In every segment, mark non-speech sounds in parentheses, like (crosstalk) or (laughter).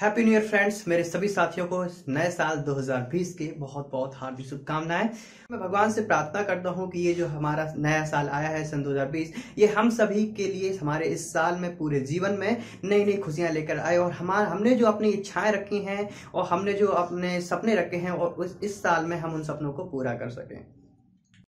Happy new year friends मेरे सभी साथियों को नए साल 2020 के बहुत बहुत हार्दिक शुभकामनाएँ। मैं भगवान से प्रार्थना करता हूँ कि ये जो हमारा नया साल आया है सन 2020 ये हम सभी के लिए, हमारे इस साल में, पूरे जीवन में नई नई खुशियाँ लेकर आए और हमारा हमने जो अपनी इच्छाएँ रखी हैं और हमने जो अपने सपने रखे हैं और उस, इस साल में हम उन सपनों को पूरा कर सकें।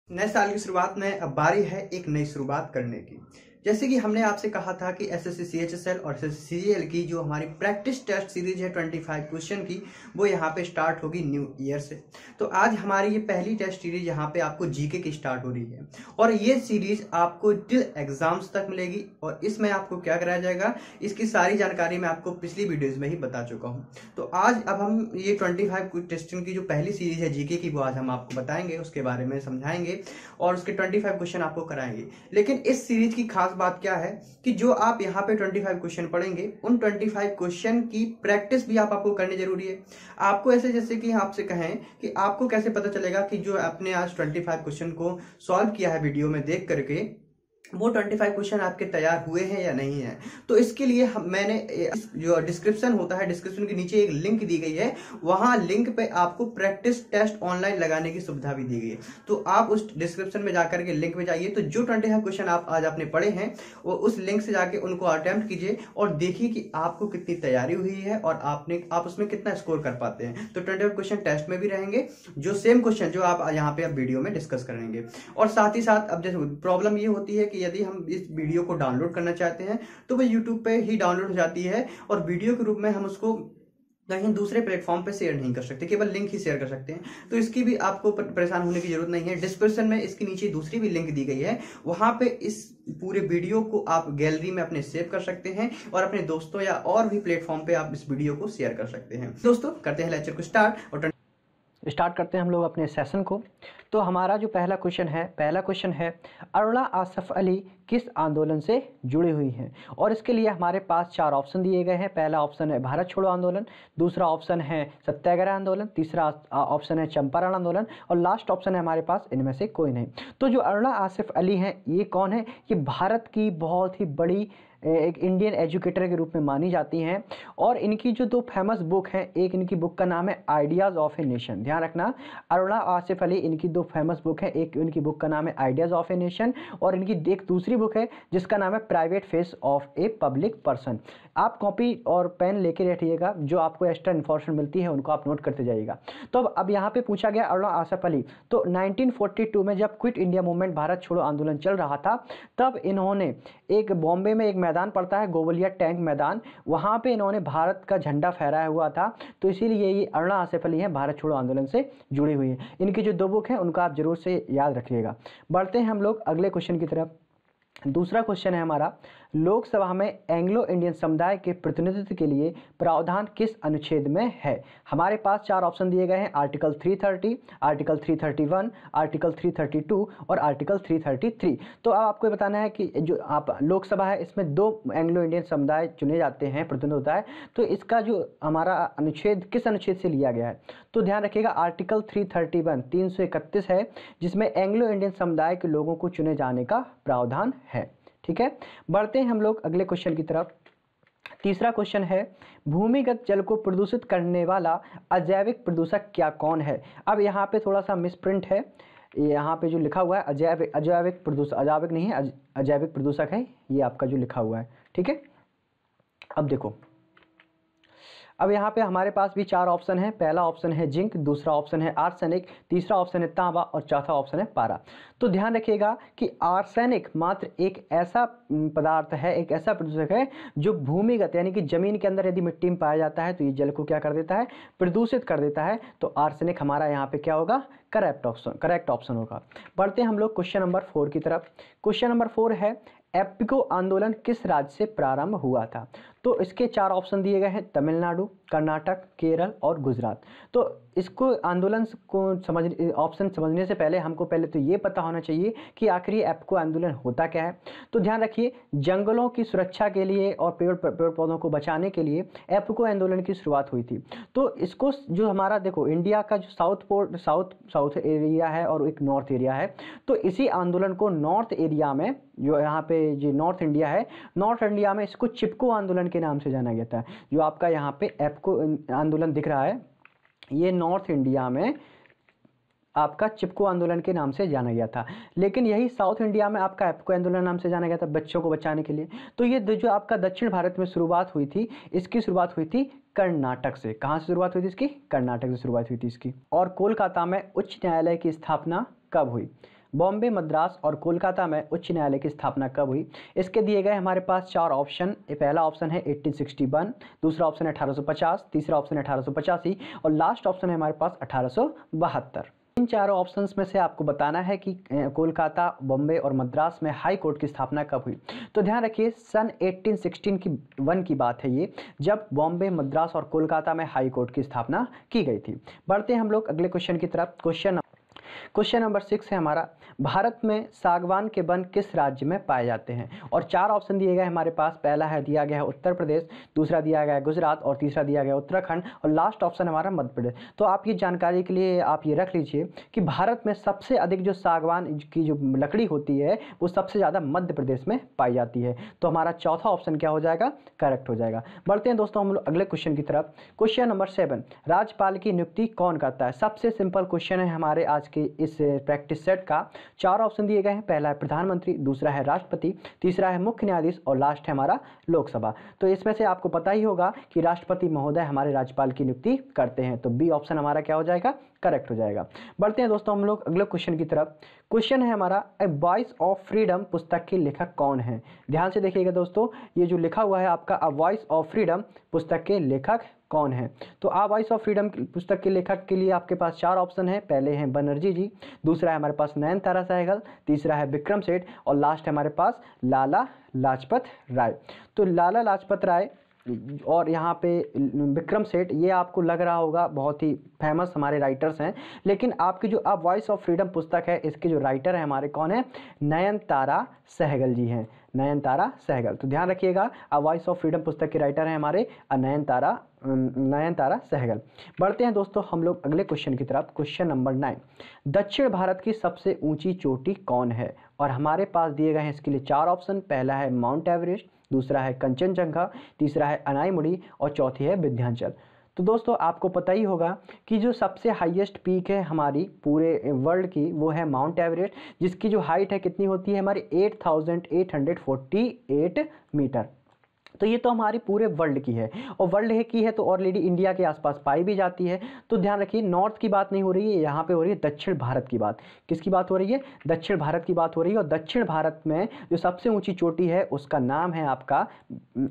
नए साल की शुरुआत में अब बारी है एक नई शुरुआत करने की। जैसे कि हमने आपसे कहा था कि एस एस और एस एस की जो हमारी प्रैक्टिस टेस्ट सीरीज़ है ट्वेंटी फाइव क्वेश्चन की, वो यहाँ पे स्टार्ट होगी न्यू ईयर से। तो आज हमारी ये पहली टेस्ट सीरीज़ यहाँ पे आपको जीके की स्टार्ट हो रही है। और ये सीरीज़ आपको टिल एग्ज़ाम्स तक मिलेगी और इसमें आपको क्या कराया जाएगा, इसकी सारी जानकारी मैं आपको पिछली वीडियोज़ में ही बता चुका हूँ। तो आज अब हम ये ट्वेंटी फाइव टेस्टिंग की जो पहली सीरीज़ है जीके की, वो आज हम आपको बताएँगे, उसके बारे में समझाएँगे और उसके ट्वेंटी क्वेश्चन आपको कराएँगे। लेकिन इस सीरीज़ की खास बात क्या है कि जो आप यहाँ पे 25 क्वेश्चन पढ़ेंगे, उन 25 क्वेश्चन की प्रैक्टिस भी आप आपको करनी ज़रूरी है। आपको ऐसे जैसे कि आपसे कहें कि आपको कैसे पता चलेगा कि जो आपने आज 25 क्वेश्चन को सॉल्व किया है वीडियो में देख करके वो 25 क्वेश्चन आपके तैयार हुए हैं या नहीं है? तो इसके लिए हम, मैंने जो डिस्क्रिप्शन होता है डिस्क्रिप्शन के नीचे एक लिंक दी गई है। वहाँ लिंक पे आपको प्रैक्टिस टेस्ट ऑनलाइन लगाने की सुविधा भी दी गई है। तो आप उस डिस्क्रिप्शन में जाकर के लिंक में जाइए। तो जो ट्वेंटी क्वेश्चन आप आज आपने पढ़े हैं, वो उस लिंक से जाके उनको अटेम्प्ट कीजिए और देखिए कि आपको कितनी तैयारी हुई है और आपने, आप उसमें कितना स्कोर कर पाते हैं। तो ट्वेंटी क्वेश्चन टेस्ट में भी रहेंगे, जो सेम क्वेश्चन जो आप यहाँ पे अब वीडियो में डिस्कस करेंगे। और साथ ही साथ, अब जैसे प्रॉब्लम ये होती है कि यदि हम इस वीडियो को डाउनलोड करना चाहते हैं तो वो यूट्यूब पे ही डाउनलोड हो जाती है और वीडियो के रूप में हम उसको कहीं दूसरे प्लेटफॉर्म पे शेयर नहीं कर सकते, केवल लिंक ही शेयर कर सकते हैं। तो इसकी भी आपको परेशान होने की ज़रूरत नहीं है। डिस्क्रिप्शन में इसके नीचे दूसरी भी लिंक दी गई है। वहाँ पे इस पूरे वीडियो को आप गैलरी में अपने सेव कर सकते हैं और अपने दोस्तों या और भी प्लेटफॉर्म पे आप इस वीडियो को शेयर कर सकते हैं। दोस्तों, करते हैं लेक्चर को स्टार्ट और स्टार्ट करते हैं हम लोग अपने सेशन को। तो हमारा जो पहला क्वेश्चन है, पहला क्वेश्चन है, अरुणा आसफ अली किस आंदोलन से जुड़ी हुई हैं? और इसके लिए हमारे पास चार ऑप्शन दिए गए हैं। पहला ऑप्शन है भारत छोड़ो आंदोलन, दूसरा ऑप्शन है सत्याग्रह आंदोलन, तीसरा ऑप्शन है चंपारण आंदोलन, और लास्ट ऑप्शन है हमारे पास इनमें से कोई नहीं। तो जो अरुणा आसिफ अली हैं, ये कौन है? ये भारत की बहुत ही बड़ी एक इंडियन एजुकेटर के रूप में मानी जाती हैं। और इनकी जो दो फ़ेमस बुक हैं, एक इनकी बुक का नाम है आइडियाज़ ऑफ़ ए नेशन ध्यान रखना, अरुणा आसिफ अली इनकी दो फ़ेमस बुक है, एक इनकी बुक का नाम है आइडियाज़ ऑफ़ ए नेशन और इनकी एक दूसरी बुक है, जिसका नाम है private face of a public person आप कॉपी और पेन लेके रखिएगा जो आपको एक्स्ट्रा इन्फॉर्मेशन मिलती है, उनको आप नोट करते जाइएगा। तो अब अब यहाँ पे पूछा गया अरुणा आसिफ अली। तो 1942 में जब क्विट इंडिया मूवमेंट भारत छोड़ो आंदोलन चल रहा था, तब इन्होंने एक बॉम्बे में एक मैदान पड़ता है गोवलिया टैंक मैदान। वहाँ पे इन्होंने भारत का झंडा फहराया हुआ था तो इसीलिए ये अरुणा आसिफ अली हैं, भारत छोड़ो आंदोलन से जुड़ी हुई हैं। इनकी जो दो बुक हैं, उनका आप ज़रूर से याद रखिएगा। बढ़ते हैं हम लोग अगले क्वेश्चन की तरफ़। दूसरा क्वेश्चन है हमारा लोकसभा में एंग्लो इंडियन समुदाय के प्रतिनिधित्व के लिए प्रावधान किस अनुच्छेद में है? हमारे पास चार ऑप्शन दिए गए हैं आर्टिकल 330, आर्टिकल 331, आर्टिकल 332 और आर्टिकल 333 तो अब आपको बताना है कि जो आप लोकसभा है इसमें दो एंग्लो इंडियन समुदाय चुने जाते हैं प्रतिनिधित्व होता है। तो इसका जो हमारा अनुच्छेद किस अनुच्छेद से लिया गया है? तो ध्यान रखिएगा आर्टिकल थ्री थर्टी है जिसमें एंग्लो इंडियन समुदाय के लोगों को चुने जाने का प्रावधान है। ठीक है? बढ़ते हैं हम लोग अगले क्वेश्चन की तरफ़। तीसरा क्वेश्चन है, भूमिगत जल को प्रदूषित करने वाला अजैविक प्रदूषक क्या कौन है? अब यहाँ पे थोड़ा सा मिसप्रिंट है। यहाँ पे जो लिखा हुआ है अजैविक अजैविक प्रदूषक अजैविक नहीं है अजैविक प्रदूषक है, ये आपका जो लिखा हुआ है, ठीक है? अब देखो। अब यहाँ पे हमारे पास भी चार ऑप्शन है। पहला ऑप्शन है जिंक, दूसरा ऑप्शन है आर्सेनिक, तीसरा ऑप्शन है तांबा और चौथा ऑप्शन है पारा। तो ध्यान रखिएगा कि आर्सेनिक मात्र एक ऐसा पदार्थ है, एक ऐसा प्रदूषक है जो भूमिगत, यानी कि ज़मीन के अंदर यदि मिट्टी में पाया जाता है तो ये जल को क्या कर देता है? प्रदूषित कर देता है। तो आर्सेनिक हमारा यहाँ पे क्या होगा? करेक्ट ऑप्शन करेक्ट ऑप्शन होगा। बढ़ते हैं हम लोग क्वेश्चन नंबर फोर की तरफ़। क्वेश्चन नंबर फोर है, एपिको आंदोलन किस राज्य से प्रारंभ हुआ था? तो इसके चार ऑप्शन दिए गए हैं, तमिलनाडु, कर्नाटक, केरल और गुजरात। तो इसको आंदोलन को समझ, ऑप्शन समझने से पहले हमको पहले तो ये पता होना चाहिए कि आखिर ये एपको आंदोलन होता क्या है। तो ध्यान रखिए, जंगलों की सुरक्षा के लिए और पेड़ पेड़ पौधों को बचाने के लिए एपको आंदोलन की शुरुआत हुई थी। तो इसको जो हमारा, देखो, इंडिया का जो south port, south south area है और एक नॉर्थ एरिया है तो इसी आंदोलन को नॉर्थ एरिया में, जो यहाँ पे, जो नॉर्थ इंडिया है, नॉर्थ इंडिया में इसको चिपको आंदोलन के नाम से जाना गया था जो आपका यहाँ पे एपको, आंदोलन दिख रहा है, ये नॉर्थ इंडिया में आपका चिपको आंदोलन के नाम से जाना गया था। लेकिन यही साउथ इंडिया में आपका एपको आंदोलन नाम से जाना गया था बच्चों को बचाने के लिए। तो ये जो आपका दक्षिण भारत में शुरुआत हुई थी, इसकी शुरुआत हुई थी कर्नाटक से। कहाँ से शुरुआत हुई थी इसकी? कर्नाटक से शुरुआत हुई थी इसकी। और कोलकाता में उच्च न्यायालय की स्थापना कब हुई? बॉम्बे, मद्रास और कोलकाता में उच्च न्यायालय की स्थापना कब हुई? इसके दिए गए हमारे पास चार ऑप्शन। पहला ऑप्शन है 1861 दूसरा ऑप्शन है 1850 तीसरा ऑप्शन है अठारह सौ पचासी और लास्ट ऑप्शन है हमारे पास अठारह सौ बहत्तर। इन चारों ऑप्शंस में से आपको बताना है कि कोलकाता, बॉम्बे और मद्रास में हाई कोर्ट की स्थापना कब हुई? तो ध्यान रखिए, सन 1816 की वन की बात है ये, जब बॉम्बे, मद्रास और कोलकाता में हाई कोर्ट की स्थापना की गई थी। बढ़ते हम लोग अगले क्वेश्चन की तरफ़। क्वेश्चन क्वेश्चन नंबर सिक्स है हमारा, भारत में सागवान के वन किस राज्य में पाए जाते हैं? और चार ऑप्शन दिए गए हमारे पास, पहला है दिया गया है उत्तर प्रदेश, दूसरा दिया गया है गुजरात और तीसरा दिया गया उत्तराखंड और लास्ट ऑप्शन हमारा मध्य प्रदेश। तो आप ये जानकारी के लिए आप ये रख लीजिए कि भारत में सबसे अधिक जो सागवान की जो लकड़ी होती है, वो सबसे ज़्यादा मध्य प्रदेश में पाई जाती है। तो हमारा चौथा ऑप्शन क्या हो जाएगा? करेक्ट हो जाएगा। बढ़ते हैं दोस्तों हम लोग अगले क्वेश्चन की तरफ़। क्वेश्चन नंबर सेवन राज्यपाल की नियुक्ति कौन करता है? सबसे सिंपल क्वेश्चन है हमारे आज के इस प्रैक्टिस सेट का चार ऑप्शन दिए गए हैं। पहला है प्रधानमंत्री, दूसरा है राष्ट्रपति, तीसरा है मुख्य न्यायाधीश और लास्ट है हमारा लोकसभा। तो इसमें से आपको पता ही होगा कि राष्ट्रपति महोदय हमारे राज्यपाल की नियुक्ति करते हैं। तो बी ऑप्शन हमारा क्या हो जाएगा? करेक्ट हो जाएगा। बढ़ते हैं दोस्तों हम लोग अगले क्वेश्चन की तरफ़। क्वेश्चन है हमारा ए वॉइस ऑफ़ फ्रीडम पुस्तक के लेखक कौन है? ध्यान से देखिएगा दोस्तों, ये जो लिखा हुआ है आपका अ वॉइस ऑफ़ फ्रीडम पुस्तक के लेखक कौन है? तो आ वॉइस ऑफ़ फ्रीडम पुस्तक के लेखक के लिए आपके पास चार ऑप्शन है। पहले हैं बनर्जी जी, दूसरा है हमारे पास नयन तारा सहगल, तीसरा है विक्रम सेठ और लास्ट है हमारे पास लाला लाजपत राय। तो लाला लाजपत राय और यहाँ पे विक्रम सेठ, ये आपको लग रहा होगा बहुत ही फ़ेमस हमारे राइटर्स हैं। लेकिन आपकी जो अब वॉइस ऑफ़ फ्रीडम पुस्तक है, इसके जो राइटर हैं हमारे कौन है? नयन तारा सहगल जी हैं। नयन तारा सहगल। तो ध्यान रखिएगा अ वॉइस ऑफ़ फ्रीडम पुस्तक के राइटर हैं हमारे नयन तारा नयन तारा सहगल। बढ़ते हैं दोस्तों, हम लोग अगले क्वेश्चन की तरफ़ क्वेश्चन नंबर नाइन दक्षिण भारत की सबसे ऊँची चोटी कौन है? और हमारे पास दिए गए हैं इसके लिए चार ऑप्शन पहला है माउंट एवरेस्ट दूसरा है कंचनजंगा, तीसरा है अनाईमुड़ी, और चौथी है विंध्याचल। तो दोस्तों, आपको पता ही होगा कि जो सबसे हाईएस्ट पीक है हमारी पूरे वर्ल्ड की, वो है माउंट एवरेस्ट जिसकी जो हाइट है कितनी होती है हमारी? 8848 मीटर तो ये तो हमारी पूरे वर्ल्ड की है। और वर्ल्ड है की है तो ऑलरेडी इंडिया के आसपास पाई भी जाती है। तो ध्यान रखिए नॉर्थ की बात नहीं हो रही है, यहाँ पे हो रही है दक्षिण भारत की बात। किसकी बात हो रही है? दक्षिण भारत की बात हो रही है। और दक्षिण भारत में जो सबसे ऊँची चोटी है, उसका नाम है आपका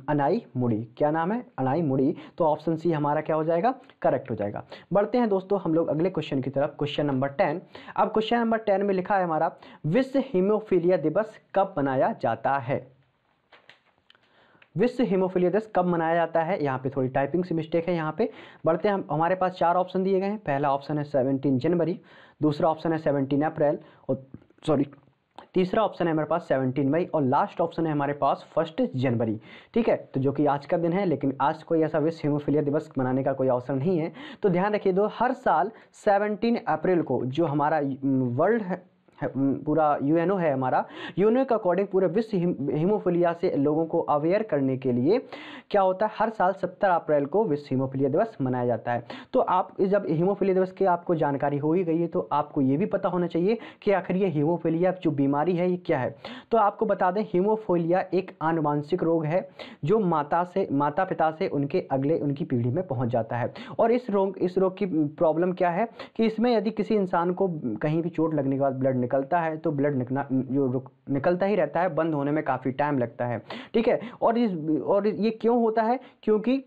अनाई मुड़ी। क्या नाम है? अनाई मुड़ी। तो ऑप्शन सी हमारा क्या हो जाएगा? करेक्ट हो जाएगा। बढ़ते हैं दोस्तों, हम लोग अगले क्वेश्चन की तरफ़। क्वेश्चन नंबर टेन अब क्वेश्चन नंबर टेन में लिखा है हमारा, विश्व हीमोफीलिया दिवस कब मनाया जाता है? विश्व हीमोफीलिया दिवस कब मनाया जाता है? यहाँ पे थोड़ी टाइपिंग से मिस्टेक है यहाँ पे। बढ़ते हैं हम। हमारे पास चार ऑप्शन दिए गए हैं। पहला ऑप्शन है सेवनटीन जनवरी, दूसरा ऑप्शन है सेवनटीन अप्रैल और सॉरी तीसरा ऑप्शन है हमारे पास सेवनटीन मई और लास्ट ऑप्शन है हमारे पास फ़र्स्ट जनवरी। ठीक है? तो जो कि आज का दिन है, लेकिन आज कोई ऐसा विश्व हीमोफीलिया दिवस मनाने का कोई अवसर नहीं है। तो ध्यान रखिए दो, हर साल सेवनटीन अप्रैल को जो हमारा वर्ल्ड पूरा यूएनओ है हमारा। यूएनओ के अकॉर्डिंग पूरे विश्व हीमोफिलिया से लोगों को अवेयर करने के लिए क्या होता है, हर साल सत्तर अप्रैल को विश्व हीमोफिलिया दिवस मनाया जाता है। तो आप जब हीमोफिलिया दिवस की आपको जानकारी हो ही गई है तो आपको ये भी पता होना चाहिए कि आखिर ये हीमोफिलिया जो बीमारी है, ये क्या है। तो आपको बता दें, हीमोफिलिया एक आनुवांशिक रोग है, जो माता से माता पिता से उनके अगले, उनकी पीढ़ी में पहुँच जाता है। और इस रोग इस रोग की प्रॉब्लम क्या है कि इसमें यदि किसी इंसान को कहीं भी चोट लगने के बाद ब्लड निकलता है तो ब्लड निकलना जो रुक, निकलता ही रहता है, बंद होने में काफ़ी टाइम लगता है। ठीक है? और इस, और ये क्यों होता है? क्योंकि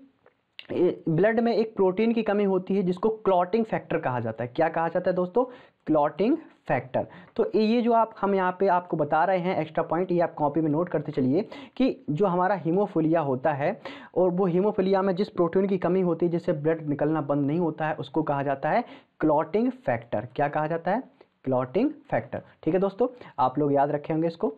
ब्लड में एक प्रोटीन की कमी होती है, जिसको क्लॉटिंग फैक्टर कहा जाता है। क्या कहा जाता है दोस्तों? क्लॉटिंग फैक्टर तो ये जो आप, हम यहाँ पे आपको बता रहे हैं एक्स्ट्रा पॉइंट ये आप कॉपी में नोट करते चलिए कि जो हमारा हीमोफिलिया होता है, और वो हीमोफिलिया में जिस प्रोटीन की कमी होती है, जिससे ब्लड निकलना बंद नहीं होता है, उसको कहा जाता है क्लॉटिंग फैक्टर क्या कहा जाता है? क्लॉटिंग फैक्टर ठीक है दोस्तों आप लोग याद रखे होंगे इसको।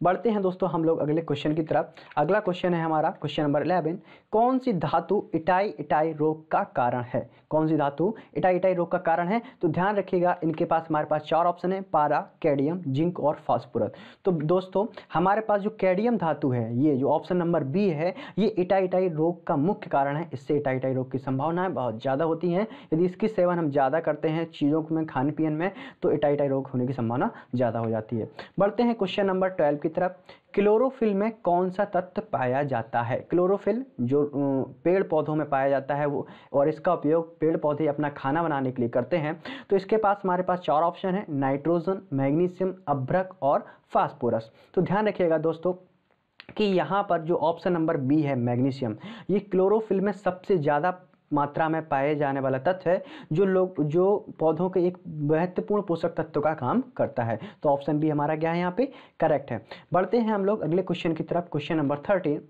बढ़ते हैं दोस्तों हम लोग अगले क्वेश्चन की तरफ़। अगला क्वेश्चन है हमारा क्वेश्चन नंबर इलेवन कौन सी धातु इटाई इटाई रोग का कारण है? कौन सी धातु इटाई इटाई रोग का कारण है? तो ध्यान रखिएगा, इनके पास हमारे पास चार ऑप्शन है, पारा, कैडियम, जिंक और फास्फोरस। तो दोस्तों, हमारे पास जो कैडियम धातु है, ये जो ऑप्शन नंबर बी है, ये इटाई इटाई रोग का मुख्य कारण है। इससे इटाई इटाई रोग की संभावनाएँ बहुत ज़्यादा होती हैं। यदि इसकी सेवन हम ज़्यादा करते हैं चीज़ों में खान पीन में तो इटाई इटाई रोग होने की संभावना ज़्यादा हो जाती है। बढ़ते हैं क्वेश्चन नंबर ट्वेल्व की तरफ़, क्लोरोफिल में कौन सा तत्व पाया जाता है? क्लोरोफिल जो पेड़ पौधों में पाया जाता है, वो, और इसका उपयोग पेड़ पौधे अपना खाना बनाने के लिए करते हैं। तो इसके पास हमारे पास चार ऑप्शन है, नाइट्रोजन, मैग्नीशियम, अभ्रक और फास्फोरस। तो ध्यान रखिएगा दोस्तों कि यहाँ पर जो ऑप्शन नंबर बी है मैग्नीशियम, ये क्लोरोफिल में सबसे ज़्यादा मात्रा में पाए जाने वाला तत्व है, जो लोग, जो पौधों के एक महत्वपूर्ण पोषक तत्व का काम करता है। तो ऑप्शन बी हमारा क्या है यहाँ पे? करेक्ट है। बढ़ते हैं हम लोग अगले क्वेश्चन की तरफ़ क्वेश्चन नंबर थर्टीन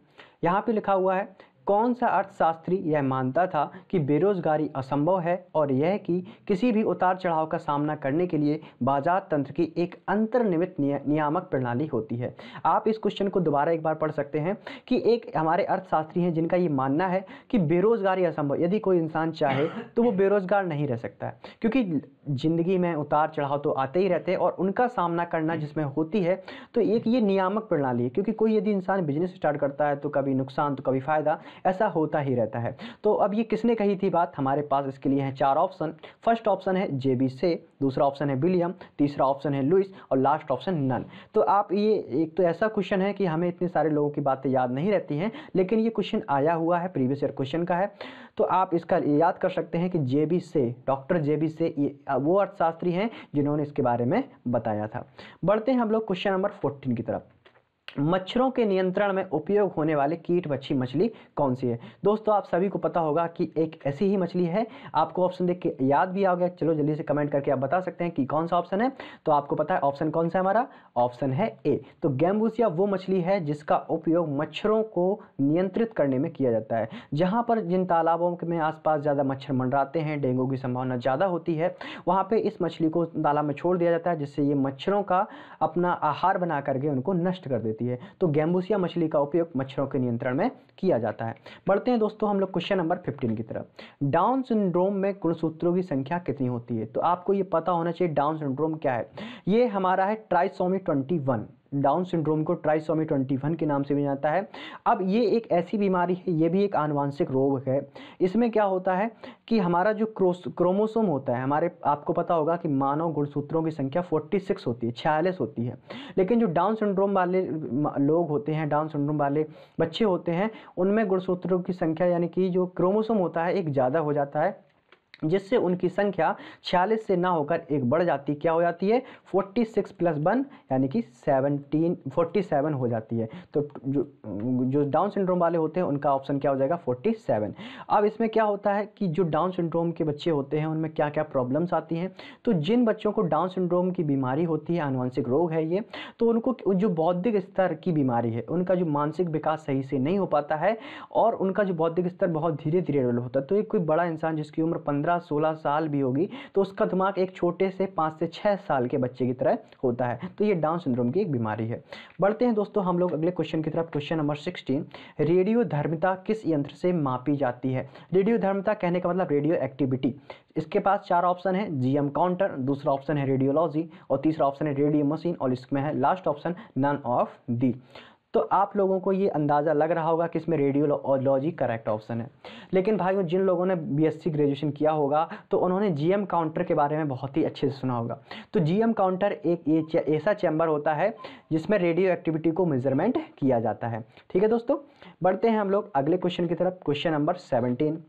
यहाँ पे लिखा हुआ है कौन सा अर्थशास्त्री यह मानता था कि बेरोजगारी असंभव है और यह कि किसी भी उतार चढ़ाव का सामना करने के लिए बाज़ार तंत्र की एक अंतर्निमित नियामक प्रणाली होती है। आप इस क्वेश्चन को दोबारा एक बार पढ़ सकते हैं कि एक हमारे अर्थशास्त्री हैं जिनका ये मानना है कि बेरोजगारी असंभव, यदि कोई इंसान चाहे तो वो बेरोजगार नहीं रह सकता है। क्योंकि ज़िंदगी में उतार चढ़ाव तो आते ही रहते हैं और उनका सामना करना जिसमें होती है तो एक ये नियामक प्रणाली है क्योंकि कोई यदि इंसान बिज़नेस स्टार्ट करता है तो कभी नुकसान तो कभी फ़ायदा ऐसा होता ही रहता है। तो अब ये किसने कही थी बात? हमारे पास इसके लिए हैं चार ऑप्शन फ़र्स्ट ऑप्शन है जे बी से दूसरा ऑप्शन है विलियम तीसरा ऑप्शन है लुइस और लास्ट ऑप्शन नन तो आप ये एक तो ऐसा क्वेश्चन है कि हमें इतने सारे लोगों की बातें याद नहीं रहती हैं लेकिन ये क्वेश्चन आया हुआ है प्रीवियस ईयर क्वेश्चन का है। तो आप इसका याद कर सकते हैं कि जे बी से, डॉक्टर जे बी से वो अर्थशास्त्री हैं जिन्होंने इसके बारे में बताया था। बढ़ते हैं हम लोग क्वेश्चन नंबर फोर्टीन की तरफ़। मच्छरों के नियंत्रण में उपयोग होने वाले कीट बच्छी मछली कौन सी है? दोस्तों, आप सभी को पता होगा कि एक ऐसी ही मछली है। आपको ऑप्शन देख के याद भी आ गया। चलो जल्दी से कमेंट करके आप बता सकते हैं कि कौन सा ऑप्शन है। तो आपको पता है ऑप्शन कौन सा हमारा? ऑप्शन है ए तो गैम्बूसिया वो मछली है जिसका उपयोग मच्छरों को नियंत्रित करने में किया जाता है। जहाँ पर जिन तालाबों में आसपास ज़्यादा मच्छर मंडराते हैं, डेंगू की संभावना ज़्यादा होती है, वहाँ पर इस मछली को तालाब में छोड़ दिया जाता है, जिससे ये मच्छरों का अपना आहार बना करके उनको नष्ट कर देती है। तो गैम्बूसिया मछली का उपयोग मच्छरों के नियंत्रण में किया जाता है। बढ़ते हैं दोस्तों हम लोग क्वेश्चन नंबर फिफ्टीन की तरफ़। डाउन सिंड्रोम में गुणसूत्रों की संख्या कितनी होती है? तो आपको ये पता होना चाहिए डाउन सिंड्रोम क्या है? ये हमारा है trisomy twenty one down syndrome को ट्राइसोमी ट्वेंटी वन के नाम से भी जाता है। अब ये एक ऐसी बीमारी है, ये भी एक आनुवांशिक रोग है। इसमें क्या होता है कि हमारा जो क्रोस, क्रोमोसोम होता है, हमारे, आपको पता होगा कि मानव गुणसूत्रों की संख्या 46 होती है, छियालीस होती है। लेकिन जो डाउन सिंड्रोम वाले लोग होते हैं डाउन सिंड्रोम वाले बच्चे होते हैं, उनमें गुणसूत्रों की संख्या यानी कि जो क्रोमोसोम होता है, एक ज़्यादा हो जाता है। जिससे उनकी संख्या छियालीस से ना होकर एक बढ़ जाती, क्या हो जाती है? 46 प्लस वन, यानी कि 17 47 हो जाती है। तो जो जो डाउन सिंड्रोम वाले होते हैं, उनका ऑप्शन क्या हो जाएगा? 47 अब इसमें क्या होता है कि जो डाउन सिंड्रोम के बच्चे होते हैं, उनमें क्या क्या प्रॉब्लम्स आती हैं? तो जिन बच्चों को डाउन सिंड्रोम की बीमारी होती है, आनुवंशिक रोग है ये तो उनको जो बौद्धिक स्तर की बीमारी है, उनका जो मानसिक विकास सही से नहीं हो पाता है और उनका जो बौद्धिक स्तर बहुत धीरे धीरे डेवलप होता है। तो एक कोई बड़ा इंसान जिसकी उम्र पंद्रह पंद्रह सोलह साल भी होगी तो उसका दिमाग एक छोटे से पाँच से छः साल के बच्चे की तरह होता है। तो ये डाउन सिंड्रोम की एक बीमारी है। बढ़ते हैं दोस्तों हम लोग अगले क्वेश्चन की तरफ़। क्वेश्चन नंबर सिक्सटीन रेडियो धर्मिता किस यंत्र से मापी जाती है? रेडियो धर्मिता कहने का मतलब रेडियो एक्टिविटी। इसके पास चार ऑप्शन है जीएम काउंटर दूसरा ऑप्शन है रेडियोलॉजी और तीसरा ऑप्शन है रेडियो मशीन और इसमें है last option none of the तो आप लोगों को ये अंदाज़ा लग रहा होगा कि इसमें रेडियोलॉजी करेक्ट ऑप्शन है। लेकिन भाइयों, जिन लोगों ने बीएससी ग्रेजुएशन किया होगा तो उन्होंने जीएम काउंटर के बारे में बहुत ही अच्छे से सुना होगा। तो जीएम काउंटर एक ऐसा चैम्बर होता है जिसमें रेडियो एक्टिविटी को मेज़रमेंट किया जाता है। ठीक है दोस्तों? बढ़ते हैं हम लोग अगले क्वेश्चन की तरफ़। क्वेश्चन नंबर सेवनटीन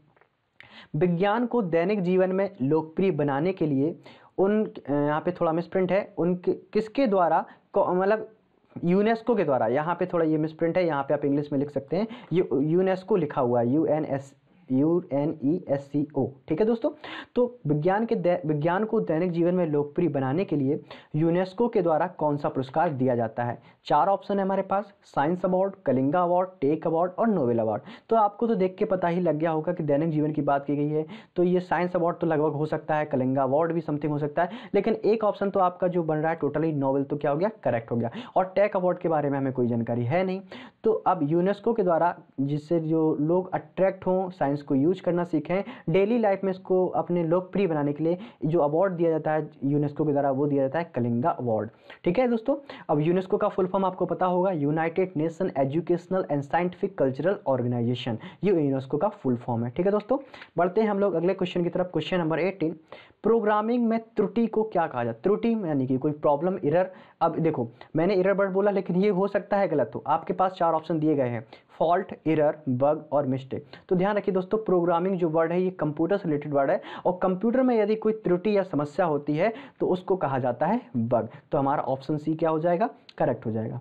विज्ञान को दैनिक जीवन में लोकप्रिय बनाने के लिए उन, यहाँ पे थोड़ा मिसप्रिंट है, उनके, किसके द्वारा मतलब यूनेस्को के द्वारा, यहाँ पे थोड़ा ये मिसप्रिंट है, यहाँ पे आप इंग्लिश में लिख सकते हैं। ये, यूनेस्को लिखा हुआ है U N S U N E S C O ठीक है दोस्तों? तो विज्ञान के विज्ञान को दैनिक जीवन में लोकप्रिय बनाने के लिए यूनेस्को के द्वारा कौन सा पुरस्कार दिया जाता है? चार ऑप्शन है हमारे पास science award Kalinga award tech award और नोबेल अवार्ड तो आपको तो देख के पता ही लग गया होगा कि दैनिक जीवन की बात की गई है। तो ये साइंस अवार्ड तो लगभग हो सकता है कलिंगा अवार्ड भी समथिंग हो सकता है। लेकिन एक ऑप्शन तो आपका जो बन रहा है टोटली नोबेल तो क्या हो गया? करेक्ट हो गया। और टेक अवार्ड के बारे में हमें कोई जानकारी है नहीं। तो अब यूनेस्को के द्वारा जिससे जो लोग अट्रैक्ट हों साइंस को यूज़ करना सीखें डेली लाइफ में इसको अपने लोकप्रिय बनाने के लिए जो अवार्ड दिया जाता है यूनेस्को के द्वारा वो दिया जाता है कलिंगा अवार्ड ठीक है दोस्तों? अब यूनेस्को का फुल फॉर्म आपको पता होगा United Nation Educational and Scientific Cultural Organization ये यूनेस्को का फुल फॉर्म है। ठीक है दोस्तों, बढ़ते हैं हम लोग अगले क्वेश्चन की तरफ़। क्वेश्चन नंबर एटीन प्रोग्रामिंग में त्रुटि को क्या कहा जाता है? त्रुटि यानी कि कोई प्रॉब्लम इरर अब देखो, मैंने इरर बर्ड बोला, लेकिन ये हो सकता है गलत हो। आपके पास चार ऑप्शन दिए गए हैं। फॉल्ट इरर बग और मिस्टेक। तो ध्यान रखिए दोस्तों, प्रोग्रामिंग जो वर्ड है, ये कंप्यूटर से रिलेटेड वर्ड है और कंप्यूटर में यदि कोई त्रुटि या समस्या होती है तो उसको कहा जाता है बग। तो हमारा ऑप्शन सी क्या हो जाएगा? करेक्ट हो जाएगा।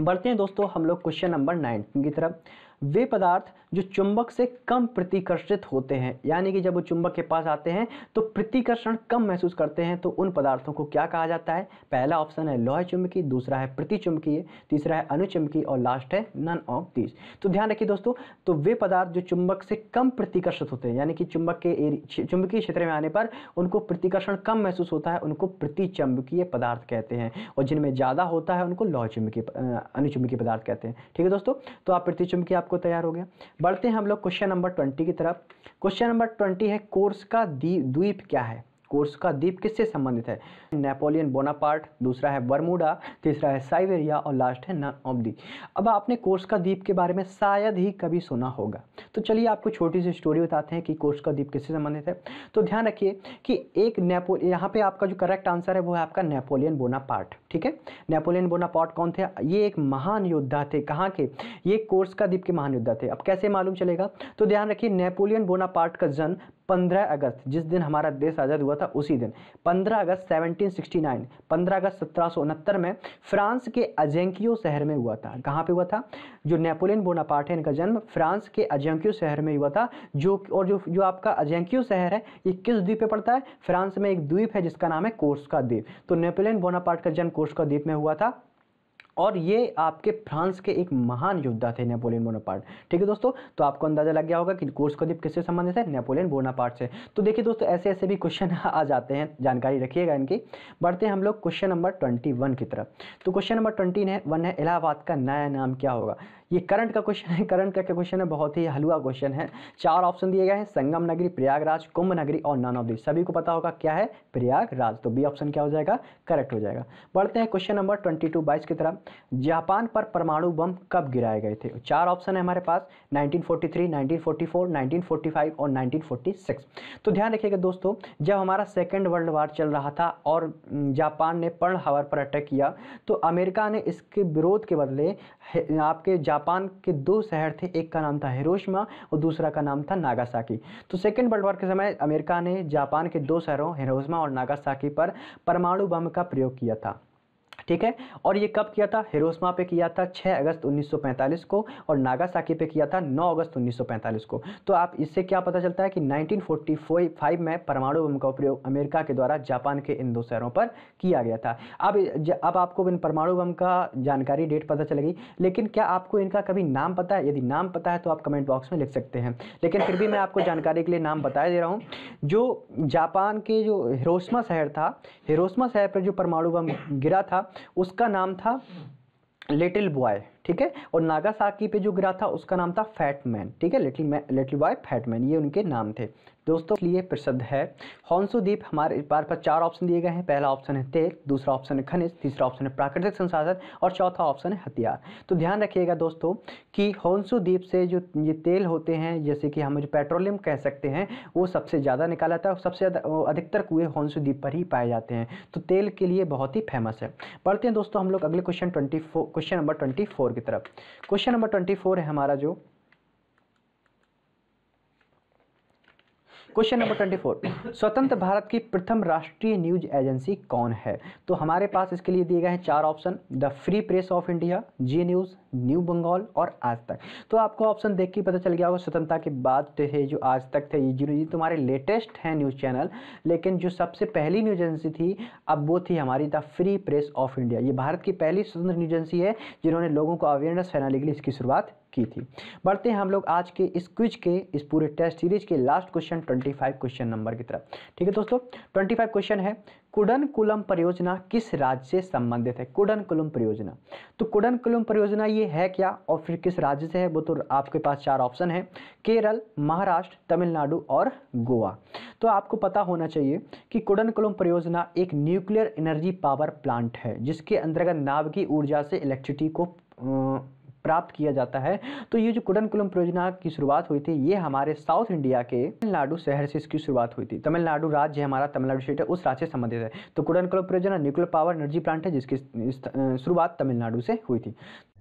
बढ़ते हैं दोस्तों, हम लोग क्वेश्चन नंबर नाइन की तरफ़। वे पदार्थ जो चुंबक से कम प्रतिकर्षित होते हैं। यानी कि जब वो चुंबक के पास आते हैं तो प्रतिकर्षण कम महसूस करते हैं। तो उन पदार्थों को क्या कहा जाता है? पहला ऑप्शन है लोह चुंबकीय, दूसरा है प्रतिचुंबकीय तीसरा है अनुचुंबकीय और लास्ट है नन ऑफ़ दीज तो ध्यान रखिए दोस्तों तो वे पदार्थ जो चुंबक से कम प्रतिकर्षित होते हैं, यानी कि चुंबक के चुंबकीय क्षेत्र में आने पर उनको प्रतिकर्षण कम महसूस होता है, उनको प्रतिचुंबकीय पदार्थ कहते हैं। और जिनमें ज़्यादा होता है, उनको लोह चुंबकीय अनुचुंबकीय पदार्थ कहते हैं। ठीक है दोस्तों तो आप प्रतिचुंबकीय आपको तैयार हो गया। बढ़ते हैं हम लोग क्वेश्चन नंबर ट्वेंटी की तरफ़। क्वेश्चन नंबर ट्वेंटी है, कोर्स का द्वीप क्या है? कोर्स का द्वीप किससे संबंधित है? नेपोलियन बोनापार्ट, दूसरा है बर्मुडा, तीसरा है साइबेरिया और लास्ट है दी अब आपने कोर्स का द्वीप के बारे में शायद ही कभी सुना होगा। तो चलिए आपको छोटी सी स्टोरी बताते हैं कि कोर्स का द्वीप किससे संबंधित है। तो ध्यान रखिए कि एक नेपो, यहाँ पे आपका जो करेक्ट आंसर है वो है आपका नेपोलियन बोनापार्ट, ठीक है? नेपोलियन बोनापार्ट कौन थे? ये एक महान योद्धा थे। कहाँ के? ये कोर्स का द्वीप के महान योद्धा थे। अब कैसे मालूम चलेगा? तो ध्यान रखिए, नेपोलियन बोनापार्ट का जन्म 15 अगस्त, जिस दिन हमारा देश आज़ाद हुआ उसी दिन 15 अगस्त 1769 15 अगस्त सत्रह में फ्रांस के अजेंकियो शहर में हुआ था। कहाँ पे हुआ था? जो नेपोलियन बोनापार्ट है, इनका जन्म फ्रांस के अजेंकियो शहर में हुआ था, जो और जो जो आपका अजेंकियो शहर है, ये किस द्वीप पे पड़ता है? फ्रांस में एक द्वीप है, जिसका नाम है कोर्स का द्वीप। तो नेपोलियन बोनापार्ट का जन्म कोर्स का द्वीप में हुआ था। और ये आपके फ्रांस के एक महान योद्धा थे, नेपोलियन बोनापार्ट। ठीक है दोस्तों तो आपको अंदाज़ा लग गया होगा कि कोर्स को दीप किससे संबंधित है? नेपोलियन बोनापार्ट से। तो देखिए दोस्तों ऐसे ऐसे भी क्वेश्चन (laughs) आ जाते हैं। जानकारी रखिएगा इनकी। बढ़ते हैं हम लोग क्वेश्चन नंबर ट्वेंटी वन की तरफ़। तो क्वेश्चन नंबर ट्वेंटी वन है, इलाहाबाद का नया नाम क्या होगा? ये करंट का क्वेश्चन है करंट का क्या क्वेश्चन है? बहुत ही हलवा क्वेश्चन है। चार ऑप्शन दिए गए हैं संगम नगरी प्रयागराज कुंभ नगरी और नन ऑफ़ दी सभी को पता होगा क्या है? प्रयागराज। तो बी ऑप्शन क्या हो जाएगा? करेक्ट हो जाएगा। बढ़ते हैं क्वेश्चन नंबर ट्वेंटी टू बाईस की तरफ़। जापान पर परमाणु बम कब गिराए गए थे? चार ऑप्शन है हमारे पास। 1943, 1944, 1945 और 1946 तो ध्यान रखिएगा दोस्तों जब हमारा सेकेंड वर्ल्ड वार चल रहा था और जापान ने पर्ल हवर पर अटैक किया तो अमेरिका ने इसके विरोध के बदले आपके जापान जापान के दो शहर थे, एक का नाम था हिरोशिमा और दूसरा का नाम था नागासाकी। तो सेकेंड वर्ल्ड वॉर के समय अमेरिका ने जापान के दो शहरों, हिरोशिमा और नागासाकी पर परमाणु बम का प्रयोग किया था। ठीक है? और ये कब किया था? हिरोसमा पे किया था 6 अगस्त 1945 को और नागासाकी पे किया था 9 अगस्त 1945 को। तो आप इससे क्या पता चलता है कि 1945 में परमाणु बम का उपयोग अमेरिका के द्वारा जापान के इन दो शहरों पर किया गया था। अब अब आपको इन परमाणु बम का जानकारी, डेट पता चलेगी, लेकिन क्या आपको इनका कभी नाम पता है? यदि नाम पता है तो आप कमेंट बॉक्स में लिख सकते हैं। लेकिन फिर भी मैं आपको जानकारी के लिए नाम बता दे रहा हूँ। जो जापान के जो हिरोसमा शहर था हिरोसमा शहर पर जो परमाणु बम गिरा था उसका नाम था लिटिल बॉय, ठीक है? और नागासाकी पे जो गिरा था, उसका नाम था फैट मैन, ठीक है? Little man little boy fat man, ये उनके नाम थे। दोस्तों लिए प्रसिद्ध है। हॉन्सो द्वीप हमारे बार पर चार ऑप्शन दिए गए हैं। पहला ऑप्शन है तेल, दूसरा ऑप्शन है खनिज, तीसरा ऑप्शन है प्राकृतिक संसाधन और चौथा ऑप्शन है हथियार। तो ध्यान रखिएगा दोस्तों कि हॉन्सो द्वीप से जो ये तेल होते हैं, जैसे कि हम जो पेट्रोलियम कह सकते हैं, वो सबसे ज़्यादा निकाला है और सबसे अधिकतर कुएँ हॉन्सो द्वीप पर ही पाए जाते हैं। तो तेल के लिए बहुत ही फ़ेमस है। पढ़ते हैं दोस्तों हम लोग अगले question twenty question number twenty की तरफ़। क्वेश्चन नंबर ट्वेंटी है हमारा जो क्वेश्चन नंबर ट्वेंटी फोर स्वतंत्र भारत की प्रथम राष्ट्रीय न्यूज़ एजेंसी कौन है? तो हमारे पास इसके लिए दिए गए हैं चार option, the Free Press of India, Zee News, new Bengal और आज तक। तो आपको ऑप्शन देख के पता चल गया होगा, स्वतंत्रता के बाद थे जो आज तक थे ये जी तुम्हारे लेटेस्ट हैं न्यूज़ चैनल, लेकिन जो सबसे पहली न्यूज़ एजेंसी थी, अब वो थी हमारी the Free Press of India. ये भारत की पहली स्वतंत्र न्यूज़ एजेंसी है, जिन्होंने लोगों को अवेयरनेस फैलाने के लिए इसकी शुरुआत की थी। बढ़ते हैं हम लोग आज के इस क्विज के, इस पूरे टेस्ट सीरीज़ के लास्ट क्वेश्चन 25 क्वेश्चन नंबर की तरफ़। ठीक है दोस्तों 25 क्वेश्चन है, कुडन कुलम परियोजना किस राज्य से संबंधित है? कुडन कुलम परियोजना। तो कुडन कुलम परियोजना ये है क्या और फिर किस राज्य से है? वो तो आपके पास चार ऑप्शन है, केरल, महाराष्ट्र, तमिलनाडु और गोवा। तो आपको पता होना चाहिए कि कुडन कुलम परियोजना एक न्यूक्लियर एनर्जी पावर प्लांट है, जिसके अंतर्गत नाव की ऊर्जा से इलेक्ट्रिसिटी को प्राप्त किया जाता है। तो ये जो कुडनकुलम परियोजना की शुरुआत हुई थी ये हमारे साउथ इंडिया के तमिलनाडु शहर से इसकी शुरुआत हुई थी। तमिलनाडु राज्य हमारा तमिलनाडु स्टेट है उस राज्य से संबंधित है। तो कुडनकुलम परियोजना न्यूक्लियर पावर एनर्जी प्लांट है जिसकी शुरुआत तमिलनाडु से हुई थी।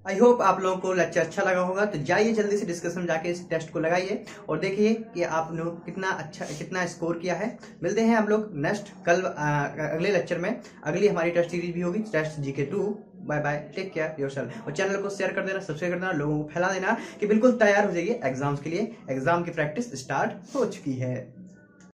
आई होप आप लोगों को लेक्चर अच्छा लगा होगा। तो जाइए जल्दी से डिस्कशन में जाके इस टेस्ट को लगाइए और देखिए कि आप लोग कितना अच्छा कितना स्कोर किया है। मिलते हैं हम लोग नेक्स्ट कल आ, अगले लेक्चर में। अगली हमारी टेस्ट सीरीज़ भी होगी test G K two bye bye take care yourself और चैनल को शेयर कर देना सब्सक्राइब कर देना, लोगों को फैला देना कि बिल्कुल तैयार हो जाइए एग्ज़ाम्स के लिए. एग्ज़ाम की प्रैक्टिस स्टार्ट हो चुकी है.